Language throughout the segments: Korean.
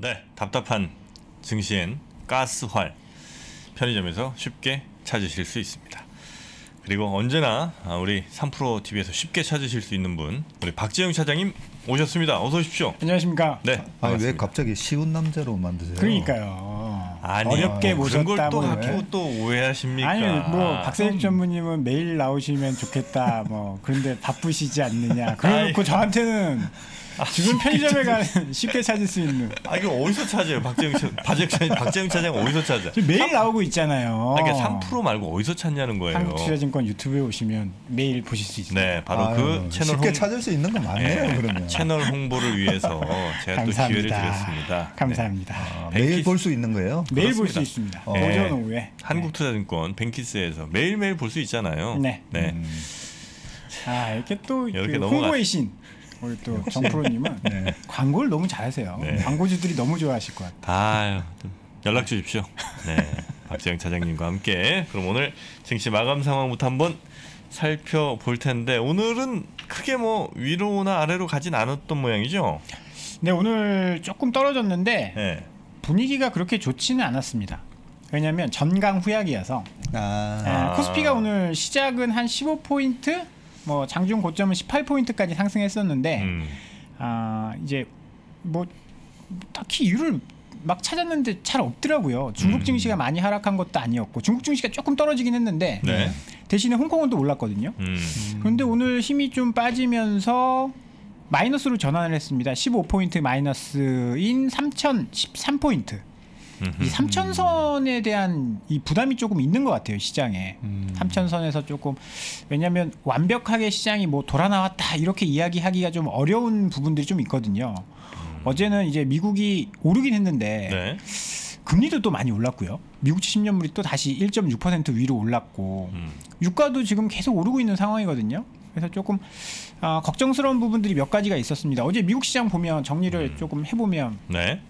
네, 답답한 증시엔 가스활 편의점에서 쉽게 찾으실 수 있습니다. 그리고 언제나 우리 3프로 TV에서 쉽게 찾으실 수 있는 분 우리 박재영 차장님 오셨습니다. 어서 오십시오. 안녕하십니까? 네. 아니 왜. 갑자기 쉬운 남자로 만드세요? 그러니까요. 아니 어렵게 뭐 그런 모셨다 걸또 또 오해하십니까? 아니 뭐 박세익 전무님은 매일 나오시면 좋겠다 뭐 그런데 바쁘시지 않느냐 그래놓고. 저한테는 지금 편의점에 가는 쉽게 찾을 수 있는 아 이거 어디서 찾아요? 박재영 차, 박재영 차, 박재영 차장 어디서 찾아? 매일 나오고 있잖아요. 아, 그러니까 3% 말고 어디서 찾냐는 거예요. 한국투자증권 유튜브에 오시면 매일 보실 수 있습니다. 네, 바로 아유, 그 채널 쉽게 홍, 찾을 수 있는 거 많네요 예, 그러면. 채널 홍보를 위해서 제가 또 기회를. 드렸습니다. 감사합니다. 아, 뱅키스- 매일 볼 수 있는 거예요? 매일 볼 수. 있습니다. 어. 오전 네. 오후에. 한국투자증권 뱅키스에서 매일매일 볼 수 있잖아요. 네. 네. 음, 아 이렇게 또 이렇게 그 홍보의 신 우리 또 정프로님은 네. 광고를 너무 잘하세요. 네. 광고주들이 너무 좋아하실 것 같아요. 아유, 좀 연락 주십시오. 네. 박재영 차장님과 함께 그럼 오늘 증시 마감 상황부터 한번 살펴볼 텐데 오늘은 크게 뭐 위로나 아래로 가진 않았던 모양이죠. 네 오늘 조금 떨어졌는데 네. 분위기가 그렇게 좋지는 않았습니다. 왜냐하면 전강 후약이어서 아, 네, 아. 코스피가 오늘 시작은 한 15포인트, 뭐 장중 고점은 18포인트까지 상승했었는데 음. 아 이제 뭐 딱히 이유를 막 찾았는데 잘 없더라고요. 중국 음. 증시가 많이 하락한 것도 아니었고 중국 증시가 조금 떨어지긴 했는데 네. 대신에 홍콩은 또 올랐거든요. 음. 그런데 오늘 힘이 좀 빠지면서 마이너스로 전환을 했습니다. 15포인트 마이너스인 3013포인트. 음흠. 이 3천선에 대한 이 부담이 조금 있는 것 같아요 시장에 음. 3천선에서 조금 왜냐하면 완벽하게 시장이 뭐 돌아 나왔다 이렇게 이야기하기가 좀 어려운 부분들이 좀 있거든요. 어제는 이제 미국이 오르긴 했는데 네. 금리도 또 많이 올랐고요. 미국 70년물이 또 다시 1.6% 위로 올랐고 음. 유가도 지금 계속 오르고 있는 상황이거든요. 그래서 조금 아, 걱정스러운 부분들이 몇 가지가 있었습니다. 어제 미국 시장 보면 정리를 조금 해보면 네.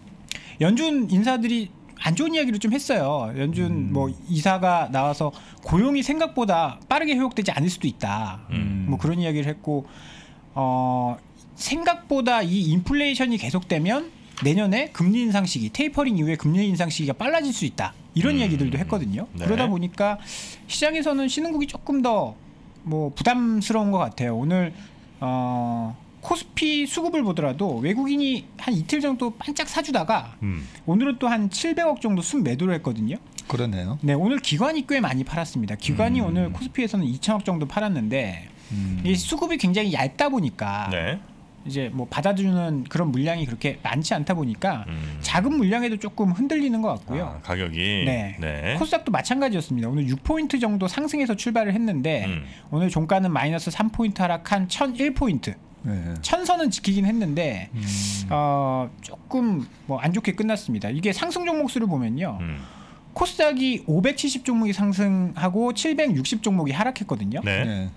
연준 인사들이 안 좋은 이야기를 좀 했어요. 연준 뭐 이사가 나와서 고용이 생각보다 빠르게 회복되지 않을 수도 있다. 음. 뭐 그런 이야기를 했고 어 생각보다 이 인플레이션이 계속되면 내년에 금리 인상 시기 테이퍼링 이후에 금리 인상 시기가 빨라질 수 있다. 이런 음. 이야기들도 했거든요. 네. 그러다 보니까 시장에서는 신흥국이 조금 더 뭐 부담스러운 것 같아요. 오늘 어 코스피 수급을 보더라도 외국인이 한 이틀 정도 반짝 사주다가 음. 오늘은 또 한 700억 정도 순 매도를 했거든요. 그러네요. 네, 오늘 기관이 꽤 많이 팔았습니다. 기관이 음. 오늘 코스피에서는 2천억 정도 팔았는데 음. 이 수급이 굉장히 얇다 보니까 네. 이제 뭐 받아주는 그런 물량이 그렇게 많지 않다 보니까 음. 작은 물량에도 조금 흔들리는 것 같고요. 아, 가격이 네. 네. 코스닥도 마찬가지였습니다. 오늘 6포인트 정도 상승해서 출발을 했는데 음. 오늘 종가는 마이너스 3포인트 하락한 1001포인트. 네. 천선은 지키긴 했는데 음. 어, 조금 뭐 안 좋게 끝났습니다. 이게 상승 종목 수를 보면요. 음. 코스닥이 570 종목이 상승하고 760 종목이 하락했거든요. 네. 네.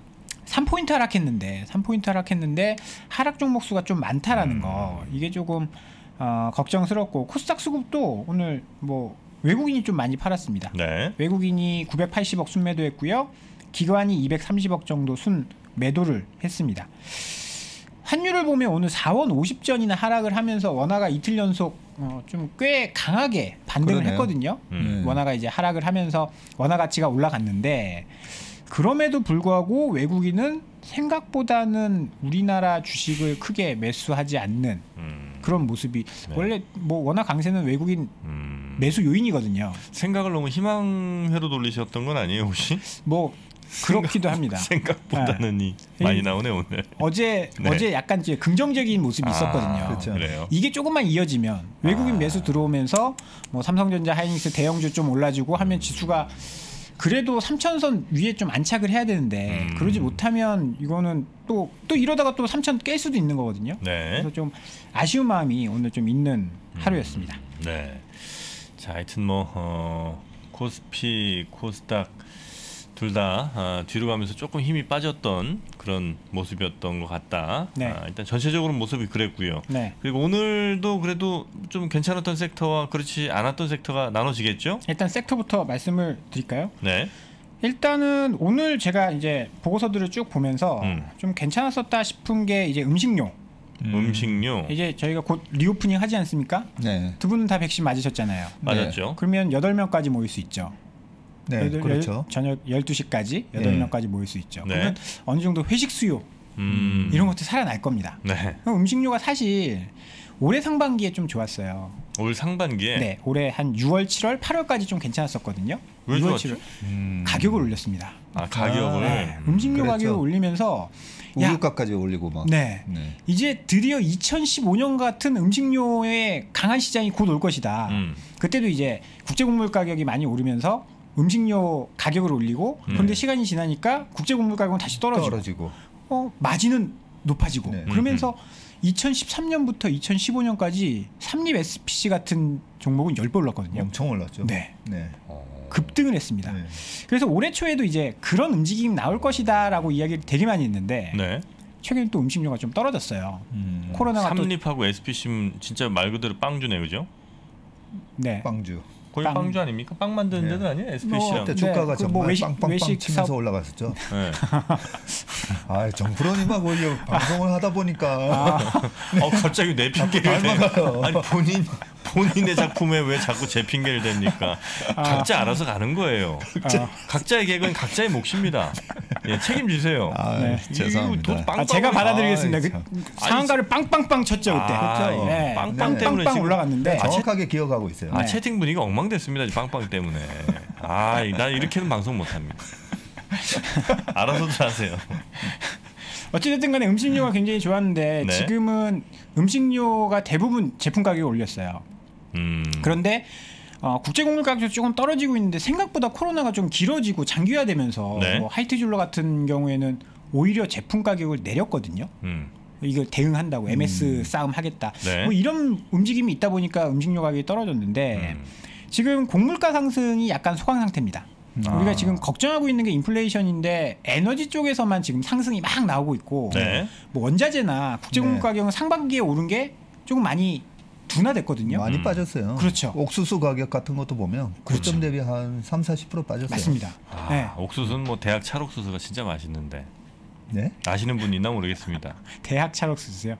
3포인트 하락했는데 3포인트 하락했는데 하락 종목 수가 좀 많다라는 음. 거. 이게 조금 어, 걱정스럽고 코스닥 수급도 오늘 뭐 외국인이 좀 많이 팔았습니다. 네. 외국인이 980억 순매도했고요. 기관이 230억 정도 순 매도를 했습니다. 환율을 보면 오늘 4원 50전이나 하락을 하면서 원화가 이틀 연속 어, 좀 꽤 강하게 반등을 그러네요. 했거든요. 음. 네. 원화가 이제 하락을 하면서 원화 가치가 올라갔는데 그럼에도 불구하고 외국인은 생각보다는 우리나라 주식을 크게 매수하지 않는 음. 그런 모습이 네. 원래 뭐 원화 강세는 외국인 음. 매수 요인이거든요. 생각을 너무 희망회로 돌리셨던 건 아니에요 혹시? 뭐 그렇기도 합니다. 생각보다는 이 많이 나오네 오늘. 어제 네. 어제 약간 이제 긍정적인 모습이 아, 있었거든요. 그렇죠. 그래요. 이게 조금만 이어지면 외국인 아. 매수 들어오면서 뭐 삼성전자, 하이닉스 대형주 좀 올라주고 하면 지수가 그래도 3천선 위에 좀 안착을 해야 되는데 음. 그러지 못하면 이거는 또 또 이러다가 또 3천 깰 수도 있는 거거든요. 네. 그래서 좀 아쉬운 마음이 오늘 좀 있는 하루였습니다. 네. 자, 하여튼 뭐 어, 코스피, 코스닥 둘다 아, 뒤로 가면서 조금 힘이 빠졌던 그런 모습이었던 것 같다. 네. 아, 일단 전체적으로 모습이 그랬고요. 네. 그리고 오늘도 그래도 좀 괜찮았던 섹터와 그렇지 않았던 섹터가 나눠지겠죠? 일단 섹터부터 말씀을 드릴까요? 네. 일단은 오늘 제가 이제 보고서들을 쭉 보면서 음. 좀 괜찮았었다 싶은 게 이제 음식료 음. 식료 이제 저희가 곧 reopening 하지 않습니까? 네. 두 분은 다 백신 맞으셨잖아요. 맞았죠. 그러면 8명까지 모일 수 있죠. 네, 여덟- 그렇죠. 열- 저녁 12시까지 8명까지 모일 수 있죠. 네. 그러면 어느 정도 회식 수요 음. 이런 것도 살아날 겁니다. 네. 그럼 음식료가 사실 올해 상반기에 좀 좋았어요. 올 상반기에 네, 올해 한 6월, 7월, 8월까지 좀 괜찮았었거든요. 왜 6월, 좋았죠? 7월 음. 가격을 올렸습니다. 아 가격을 네, 음식료 그랬죠. 가격을 올리면서 야, 우유값까지 올리고 막. 네. 네. 이제 드디어 2015년 같은 음식료의 강한 시장이 곧 올 것이다. 음. 그때도 이제 국제 곡물 가격이 많이 오르면서 음식료 가격을 올리고 음. 그런데 시간이 지나니까 국제 곡물 가격은 다시 떨어지고 떨어지고. 어, 마진은 높아지고 네. 그러면서 2013년부터 2015년까지 삼립 SPC 같은 종목은 10배 올랐거든요. 엄청 올랐죠. 네. 네. 급등을 했습니다. 네. 그래서 올해 초에도 이제 그런 움직임이 나올 것이다라고 이야기를 되게 많이 했는데 네. 최근에 또 음식료가 좀 떨어졌어요. 음. 코로나가 또 삼립하고 SPC는 진짜 말 그대로 빵주네 그죠? 네. 빵주. 거의 빵. 빵. 주 아닙니까? 빵 만드는 네. 데는 아니에요? 뭐, SPC랑. 그때 네, 주가가 그뭐 정말 외식- 빵빵빵 외식 치면서 사업- 올라갔었죠. 네. 아, 정프로님하고 이거 방송을 하다 보니까 어 갑자기 내 핑계를 대. 아니 본인 본인의 작품에 왜 자꾸 제 핑계를 댑니까? 각자 알아서 가는 거예요. 아. 각자의 개그는 각자의 몫입니다. 예, 책임지세요. 아, 네. 죄송합니다. 이거 돈 아, 제가 받아드리겠습니다. 아이, 그 참. 상한가를 빵빵빵 쳤죠 그때. 아, 그렇죠. 네. 빵빵 네. 때문에 빵빵 올라갔는데 정확하게 기억하고 있어요. 아 네. 채팅 분위기가 엉망됐습니다. 이 빵빵 때문에. 아, 난 이렇게는 방송 못합니다. 알아서들 하세요. 어찌됐든 간에 음식료가 굉장히 좋았는데 네. 지금은 음식료가 대부분 제품 가격을 올렸어요. 음. 그런데 어, 국제 곡물 가격이 조금 떨어지고 있는데 생각보다 코로나가 좀 길어지고 장기화되면서 네. 뭐 하이트줄러 같은 경우에는 오히려 제품 가격을 내렸거든요. 음. 이걸 대응한다고 MS 싸움 하겠다. 네. 뭐 이런 움직임이 있다 보니까 음식료 가격이 떨어졌는데 음. 지금 곡물가 상승이 약간 소강 상태입니다. 아. 우리가 지금 걱정하고 있는 게 인플레이션인데 에너지 쪽에서만 지금 상승이 막 나오고 있고 네. 뭐 원자재나 국제곡물 네. 가격은 상반기에 오른 게 조금 많이 둔화됐거든요. 많이 음. 빠졌어요. 그렇죠. 옥수수 가격 같은 것도 보면 그렇죠. 고점 대비 한 3, 40% 빠졌어요. 맞습니다. 아, 네. 옥수수는 뭐 대학 찰옥수수가 진짜 맛있는데 네? 아시는 분 있나 모르겠습니다. 대학 찰옥수수요.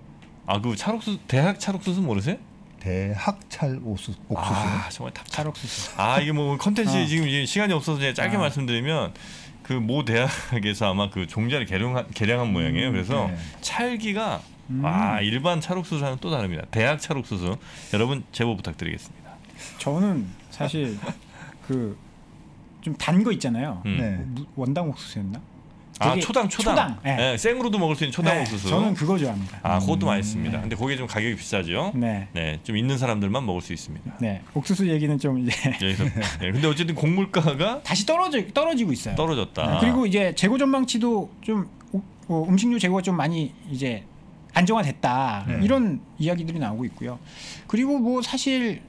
아 그 찰옥수수 대학 찰옥수수 모르세요? 대학찰 옥수, 옥수수. 아 정말 답. 찰옥수수. 아 이게 뭐 컨텐츠 어. 지금 이제 시간이 없어서 제가 짧게 아. 말씀드리면 그 모 대학에서 아마 그 종자를 개량한, 개량한 모양이에요. 그래서 네. 찰기가 음. 아 일반 찰옥수수와는 또 다릅니다. 대학 찰옥수수 여러분 제보 부탁드리겠습니다. 저는 사실 그 좀 단 거 있잖아요. 음. 네. 무- 원당 옥수수였나? 아 초당 초당, 초당, 예. 네, 생으로도 먹을 수 있는 초당 네, 옥수수. 저는 그거 좋아합니다. 아 그것도 음. 맛있습니다. 근데 그게 좀 가격이 비싸죠. 네. 네, 좀 있는 사람들만 먹을 수 있습니다. 네. 옥수수 얘기는 좀 이제 여기서 네, 근데 어쨌든 곡물가가 다시 떨어져 떨어지고 있어요. 떨어졌다. 네, 그리고 이제 재고 전망치도 좀 오- 어, 음식료 재고가 좀 많이 이제 안정화됐다 네. 이런 이야기들이 나오고 있고요. 그리고 뭐 사실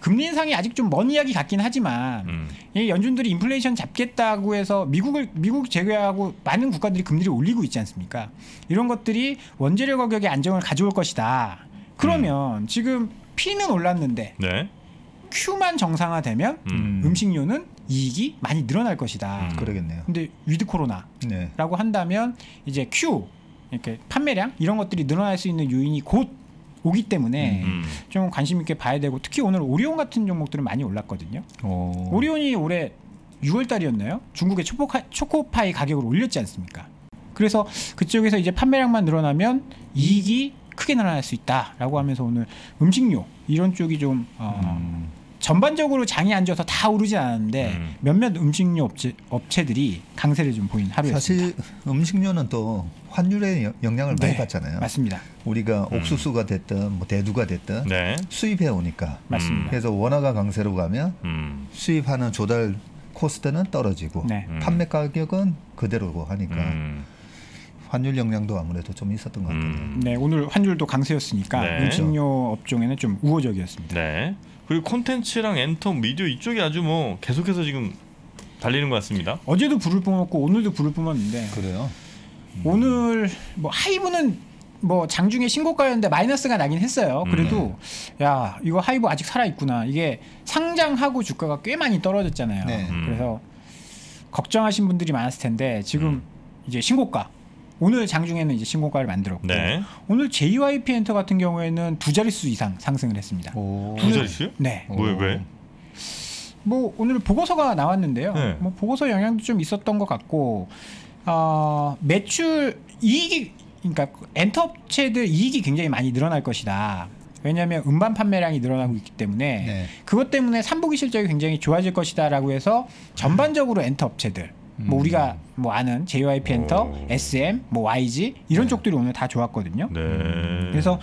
금리 인상이 아직 좀 먼 이야기 같긴 하지만 음, 이 연준들이 인플레이션 잡겠다고 해서 미국을 미국 제외하고 많은 국가들이 금리를 올리고 있지 않습니까? 이런 것들이 원재료 가격의 안정을 가져올 것이다. 그러면 지금 P는 올랐는데 네, Q만 정상화되면 음, 음. 식료는 이익이 많이 늘어날 것이다. 음. 그러겠네요. 근데 with 코로나라고 네. 한다면 이제 Q 이렇게 판매량 이런 것들이 늘어날 수 있는 요인이 곧 오기 때문에 음. 좀 관심 있게 봐야 되고 특히 오늘 오리온 같은 종목들은 많이 올랐거든요. 오. 오리온이 올해 6월 달이었나요? 중국의 초코파, 초코파이 가격을 올렸지 않습니까? 그래서 그쪽에서 이제 판매량만 늘어나면 이익이 크게 늘어날 수 있다라고 하면서 오늘 음식료 이런 쪽이 좀 어, 음. 전반적으로 장이 안 좋아서 다 오르진 않았는데 음. 몇몇 음식료 업체, 업체들이 강세를 좀 보인 하루였습니다. 사실 음식료는 또 환율의 여- 영향을 많이 네, 받잖아요. 맞습니다. 우리가 음. 옥수수가 됐든 뭐 대두가 됐든 네, 수입해 오니까 맞습니다. 그래서 원화가 강세로 가면 음, 수입하는 조달 코스트는 떨어지고 네. 음. 판매 가격은 그대로고 하니까 음, 환율 영향도 아무래도 좀 있었던 것 같아요. 음. 네, 오늘 환율도 강세였으니까 네. 음식료 업종에는 좀 우호적이었습니다. 네. 그리고 콘텐츠랑 엔터, 미디어 이쪽이 아주 뭐 계속해서 지금 달리는 것 같습니다. 어제도 불을 뿜었고 오늘도 불을 뿜었는데 그래요? 오늘 뭐 하이브는 뭐 장중에 신고가였는데 마이너스가 나긴 했어요. 그래도 야 이거 하이브 아직 살아 있구나. 이게 상장하고 주가가 꽤 많이 떨어졌잖아요. 네. 음. 그래서 걱정하신 분들이 많았을 텐데 지금 음. 이제 신고가 오늘 장중에는 이제 신고가를 만들었고 네. 오늘 JYP 엔터 같은 경우에는 두 자릿수 이상 상승을 했습니다. 오. 두 자릿수요? 네. 어. 왜 왜? 뭐 오늘 보고서가 나왔는데요. 네. 뭐 보고서 영향도 좀 있었던 것 같고 어, 매출 이익이 그러니까 엔터 업체들 이익이 굉장히 많이 늘어날 것이다. 왜냐하면 음반 판매량이 늘어나고 있기 때문에 네. 그것 때문에 3분기 실적이 굉장히 좋아질 것이다라고 해서 전반적으로 엔터 업체들 뭐 음. 우리가 뭐 아는 JYP 엔터, 오. SM, 뭐 YG 이런 쪽들이 오늘 다 좋았거든요. 네. 그래서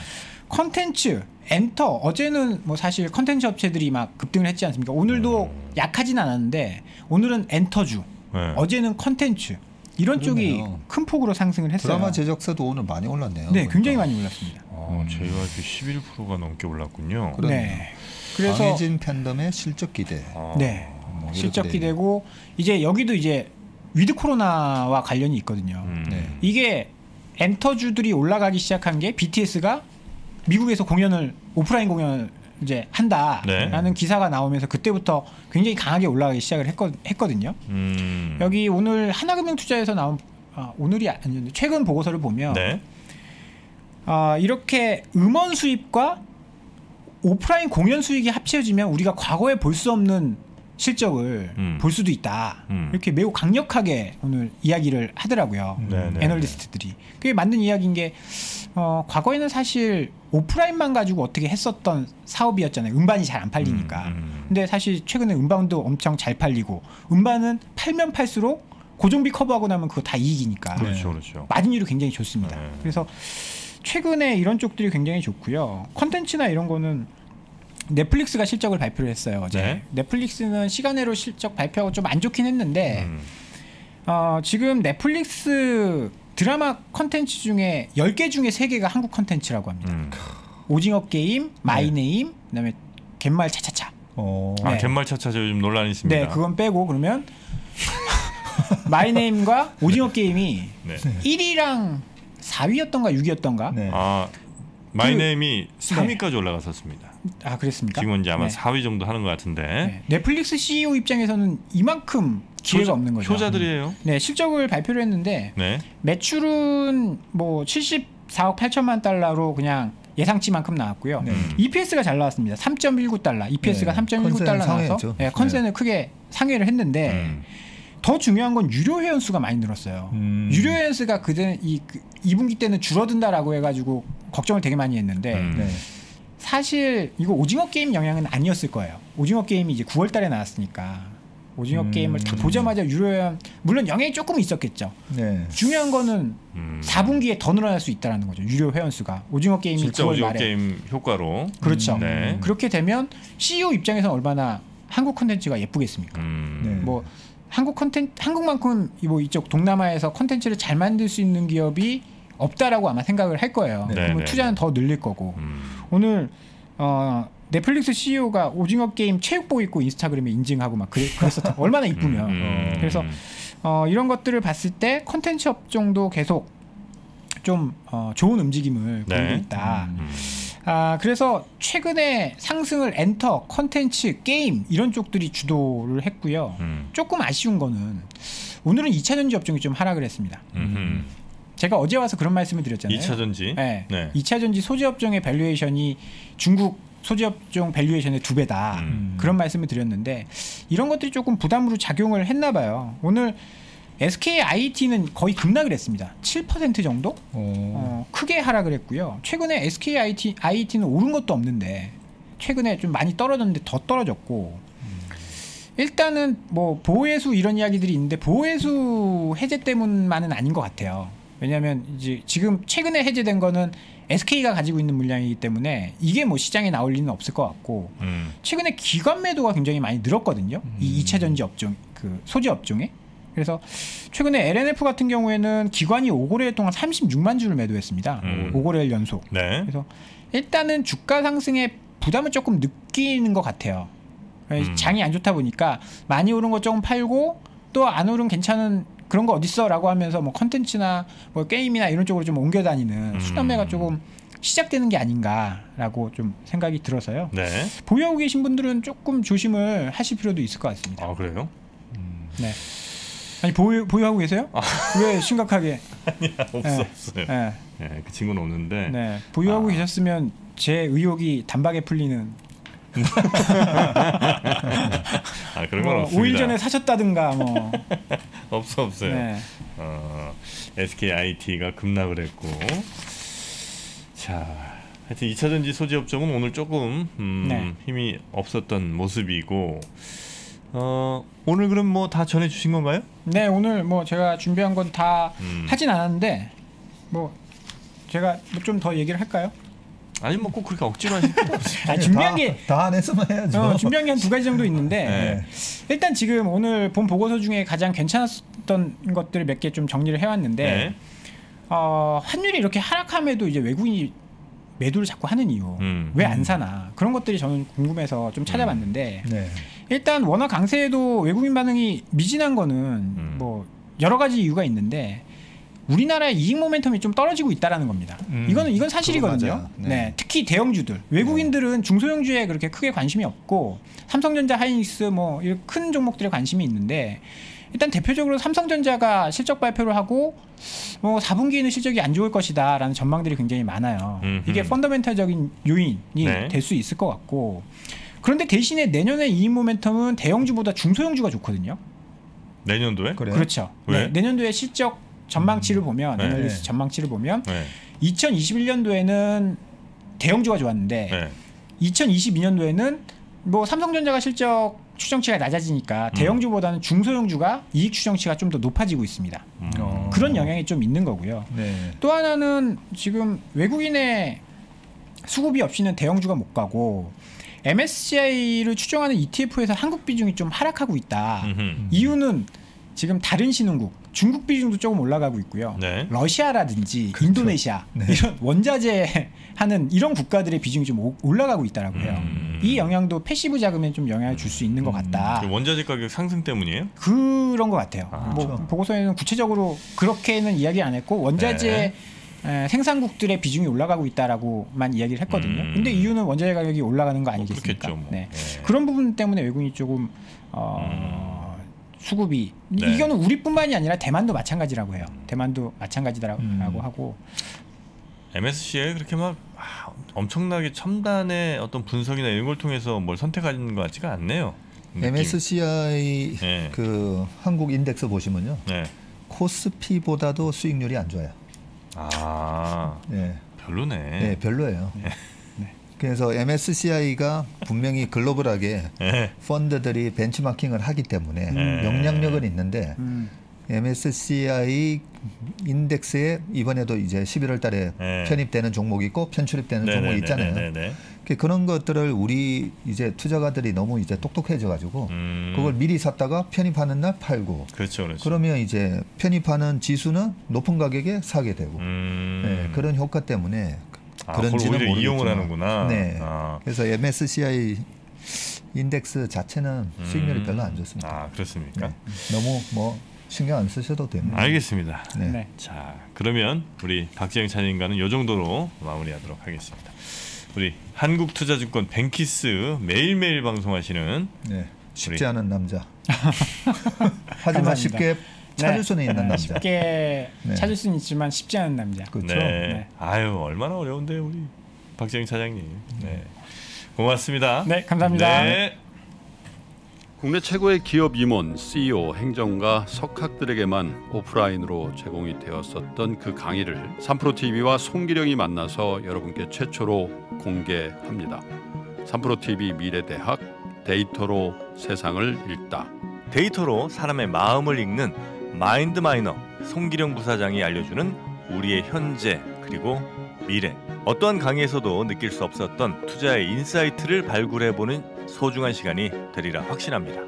컨텐츠 엔터 어제는 뭐 사실 컨텐츠 업체들이 막 급등을 했지 않습니까? 오늘도 약하진 않았는데 오늘은 엔터주, 네. 어제는 컨텐츠 이런 쪽이 그러네요. 큰 폭으로 상승을 했어요. 드라마 제작사도 오늘 많이 올랐네요. 네, 굉장히 그러니까. 많이 올랐습니다. 어, JYP 11%가 넘게 올랐군요. 그러네요. 네. 그래서 강해진 팬덤의 실적 기대. 아, 네 뭐 실적 돼 기대고 이제 여기도 이제 with 코로나와 관련이 있거든요. 음. 네. 이게 엔터주들이 올라가기 시작한 게 BTS가 미국에서 공연을 오프라인 공연을 이제 한다라는 네. 기사가 나오면서 그때부터 굉장히 강하게 올라가기 시작을 했거, 했거 든요. 음. 여기 오늘 하나금융투자에서 나온 아, 오늘이 아니었는데 최근 보고서를 보면 네. 아, 이렇게 음원 수입과 오프라인 공연 수익이 합쳐지면 우리가 과거에 볼 수 없는 실적을 음. 볼 수도 있다. 음. 이렇게 매우 강력하게 오늘 이야기를 하더라고요. 네, 네, 애널리스트들이. 그게 맞는 이야기인 게 어, 과거에는 사실 오프라인만 가지고 어떻게 했었던 사업이었잖아요. 음반이 잘 안 팔리니까. 음, 음. 근데 사실 최근에 음반도 엄청 잘 팔리고 음반은 팔면 팔수록 고정비 커버하고 나면 그거 다 이익이니까. 그렇죠, 그렇죠. 마진율이 굉장히 좋습니다. 네. 그래서 최근에 이런 쪽들이 굉장히 좋고요. 컨텐츠나 이런 거는 넷플릭스가 실적을 발표를 했어요. 어제. 네. 넷플릭스는 시간외로 실적 발표하고 좀 안 좋긴 했는데 음. 어, 지금 넷플릭스 드라마 컨텐츠 중에 10개 중에 3개가 한국 컨텐츠라고 합니다. 음. 오징어 게임, 마이네임, 그다음에 갯마을 차차차. 어. 아, 네. 갯마을 차차차 요즘 논란이 있습니다. 네, 그건 빼고 그러면 마이네임과 오징어 게임이 네. 1위랑 4위였던가 6위였던가? 네. 아, 마이네임이 3위까지 올라갔었습니다. 아 그랬습니까? 지금은 이제 아마 네. 4위 정도 하는 것 같은데. 네. 넷플릭스 CEO 입장에서는 이만큼 기회가 효자- 없는 거죠. 효자들이에요. 네, 실적을 발표를 했는데 네. 매출은 뭐 74억 8천만 달러로 그냥 예상치만큼 나왔고요. 네. 음. EPS가 잘 나왔습니다. 3.19달러. EPS가 네, 3.19달러 컨센은 나와서. 네, 컨센을 크게 상회를 했는데 음. 더 중요한 건 유료 회원 수가 많이 늘었어요. 음. 유료 회원 수가 그전 이 그, 2분기 때는 줄어든다라고 해가지고 걱정을 되게 많이 했는데 음. 네. 사실 이거 오징어 게임 영향은 아니었을 거예요. 오징어 게임이 이제 9월달에 나왔으니까 오징어 음. 게임을 딱 보자마자 유료 회원 물론 영향이 조금 있었겠죠. 네. 중요한 거는 음. 4분기에 더 늘어날 수 있다라는 거죠. 유료 회원 수가 오징어 게임이 진짜 9월 오징어 말에 게임 효과로. 그렇죠. 음, 네. 그렇게 되면 CEO 입장에서는 얼마나 한국 콘텐츠가 예쁘겠습니까? 음. 네. 뭐 한국 콘텐 한국만큼 뭐 이쪽 동남아에서 콘텐츠를 잘 만들 수 있는 기업이 없다라고 아마 생각을 할 거예요. 네, 그러면 네, 투자는 더 늘릴 거고 음. 오늘 어, 넷플릭스 CEO가 오징어 게임 체육복 입고 인스타그램에 인증하고 막 그랬, 그랬었죠. 얼마나 이쁘면. 음. 그래서 어, 이런 것들을 봤을 때 콘텐츠 업종도 계속 좀 어, 좋은 움직임을 네. 보이고 있다. 음. 아 그래서 최근에 상승을 엔터, 콘텐츠, 게임 이런 쪽들이 주도를 했고요. 음. 조금 아쉬운 거는 오늘은 2차 전지 업종이 좀 하락을 했습니다. 음. 제가 어제 와서 그런 말씀을 드렸잖아요. 2차 전지. 네. 네. 2차 전지 소재 업종의 valuation이 중국 소재 업종 valuation의 두 배다. 음. 그런 말씀을 드렸는데 이런 것들이 조금 부담으로 작용을 했나 봐요. 오늘 SK IET는 거의 급락을 했습니다. 7% 정도? 어. 어, 크게 하락을 했고요. 최근에 SK IET, IET는 오른 것도 없는데 최근에 좀 많이 떨어졌는데 더 떨어졌고 일단은 뭐 보호해수 이런 이야기들이 있는데 보호해수 해제 때문만은 아닌 것 같아요. 왜냐하면 이제 지금 최근에 해제된 거는 SK가 가지고 있는 물량이기 때문에 이게 뭐 시장에 나올 리는 없을 것 같고 음. 최근에 기관 매도가 굉장히 많이 늘었거든요. 이 2차 전지 업종 그 소재 업종에. 그래서 최근에 LNF 같은 경우에는 기관이 5거래일 동안 36만 주를 매도했습니다. 음. 5거래일 연속. 네. 그래서 일단은 주가 상승에 부담을 조금 느끼는 것 같아요. 음. 장이 안 좋다 보니까 많이 오른 거 조금 팔고 또 안 오른 괜찮은 그런 거 어딨어라고 하면서 뭐 컨텐츠나 뭐 게임이나 이런 쪽으로 좀 옮겨 다니는 음. 수단매가 조금 시작되는 게 아닌가라고 좀 생각이 들어서요. 네. 보유하고 계신 분들은 조금 조심을 하실 필요도 있을 것 같습니다. 아 그래요? 네. 아니 보유 보유하고 계세요? 왜 심각하게? 없어 네. 없어요. 네. 네, 그 친구는 없는데 네. 보유하고 아. 계셨으면 제 의혹이 단박에 풀리는. 아 그런 건 뭐 없습니다. 5일 전에 사셨다든가 뭐. 없어 없어요. 네. 어, SKIT가 급락을 했고 자 하여튼 2차 전지 소재 업종은 오늘 조금 음, 네. 힘이 없었던 모습이고 어, 오늘 그럼 뭐 다 전해 주신 건가요? 네 오늘 뭐 제가 준비한 건다 음. 하진 않았는데 뭐 제가 좀 더 얘기를 할까요? 아니 뭐 꼭 그렇게 억지로 하실 필요 없어요. 아, 준비한 다, 게다 안에서만 해야죠. 어, 준비한 게 한 두 가지 정도 있는데 네. 일단 지금 오늘 본 보고서 중에 가장 괜찮았던 것들을 몇 개 좀 정리를 해왔는데 네. 어, 환율이 이렇게 하락함에도 이제 외국인이 매도를 자꾸 하는 이유 음. 왜안 사나 그런 것들이 저는 궁금해서 좀 찾아봤는데 네. 일단 워낙 강세에도 외국인 반응이 미진한 거는 음. 뭐 여러 가지 이유가 있는데 우리나라의 이익 모멘텀이 좀 떨어지고 있다라는 겁니다. 음, 이거는 이건 사실이거든요. 네. 네. 특히 대형주들 외국인들은 중소형주에 그렇게 크게 관심이 없고 삼성전자, 하이닉스 뭐 이런 큰 종목들에 관심이 있는데 일단 대표적으로 삼성전자가 실적 발표를 하고 뭐 4분기에는 실적이 안 좋을 것이다라는 전망들이 굉장히 많아요. 음흠. 이게 펀더멘탈적인 요인이 네. 될수 있을 것 같고 그런데 대신에 내년에 이익 모멘텀은 대형주보다 중소형주가 좋거든요. 내년도에? 그래요? 그렇죠. 왜? 네, 내년도에 실적 전망치를 보면 네. 애널리스트 네. 전망치를 보면 네. 2021년도에는 대형주가 좋았는데 네. 2022년도에는 뭐 삼성전자가 실적 추정치가 낮아지니까 음. 대형주보다는 중소형주가 이익 추정치가 좀 더 높아지고 있습니다. 음. 어. 그런 영향이 좀 있는 거고요. 네. 또 하나는 지금 외국인의 수급이 없이는 대형주가 못 가고 MSCI를 추종하는 ETF에서 한국 비중이 좀 하락하고 있다. 음흠. 이유는 지금 다른 신흥국 중국 비중도 조금 올라가고 있고요. 네. 러시아라든지 그렇죠. 인도네시아 네. 이런 원자재 하는 이런 국가들의 비중이 좀 오- 올라가고 있다라고요. 음. 이 영향도 passive 자금에 좀 영향을 줄 수 있는 것 같다. 그 원자재 가격 상승 때문이에요? 그런 것 같아요. 아, 뭐 그렇죠. 보고서에는 구체적으로 그렇게는 이야기 안 했고 원자재 에, 생산국들의 비중이 올라가고 있다라고만 이야기를 했거든요. 음. 근데 이유는 원자재 가격이 올라가는 거 아니겠습니까? 그렇겠죠, 뭐. 네. 네. 그런 부분 때문에 외국인이 조금 어, 수급이 네. 이거는 우리뿐만이 아니라 대만도 마찬가지라고 해요. 대만도 마찬가지라고 음. 하고 MSC에 그렇게 막 아, 엄청나게 첨단의 어떤 분석이나 이런 걸 통해서 뭘 선택하는 것 같지가 않네요. 느낌. MSCI 네. 그 한국 인덱스 보시면요. 네. 코스피보다도 수익률이 안 좋아요. 아 네. 별로네. 네, 별로예요. 그래서 MSCI가 분명히 글로벌하게 네. 펀드들이 벤치마킹을 하기 때문에 음. 영향력은 있는데 음, MSCI 인덱스에 이번에도 이제 11월 달에 네. 편입되는 종목이 있고 편출입되는 네네네네네. 종목이 있잖아요. 네네. 그- 그런 것들을 우리 이제 투자가들이 너무 이제 똑똑해져 가지고 음. 그걸 미리 샀다가 편입하는 날 팔고 그렇죠, 그렇죠. 그러면 이제 편입하는 지수는 높은 가격에 사게 되고 음. 네, 그런 효과 때문에 아, 그걸 그런지는 오히려 이용을. 하는구나. 네. 아, 그래서 MSCI 인덱스 자체는 수익률이 음. 별로 안 좋습니다. 아 그렇습니까? 네. 너무 뭐 신경 안 쓰셔도 됩니다. 알겠습니다. 네. 네. 자 그러면 우리 박지영 차장님과는 이 정도로 마무리하도록 하겠습니다. 우리 한국투자증권 뱅키스 매일매일 방송하시는 네. 쉽지 우리- 않은 남자. 하지만 감사합니다. 쉽게 찾을 네. 수는 있는 네, 남자. 쉽게 네. 찾을 수는 있지만 쉽지 않은 남자. 그렇죠. 네. 네. 아유 얼마나 어려운데 우리 박지영 차장님. 네. 고맙습니다. 네, 감사합니다. 네. 국내 최고의 기업 임원, CEO, 행정가, 석학들에게만 오프라인으로 제공이 되었었던 그 강의를 3프로 TV와 송기령이 만나서 여러분께 최초로 공개합니다. 3프로 TV 미래대학 데이터로 세상을 읽다. 데이터로 사람의 마음을 읽는 mind miner 송길영 부사장이 알려주는 우리의 현재 그리고 미래 어떠한 강의에서도 느낄 수 없었던 투자의 insight를 발굴해보는 소중한 시간이 되리라 확신합니다.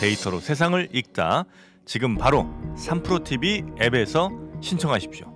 데이터로 세상을 읽다 지금 바로 3프로TV 앱에서 신청하십시오.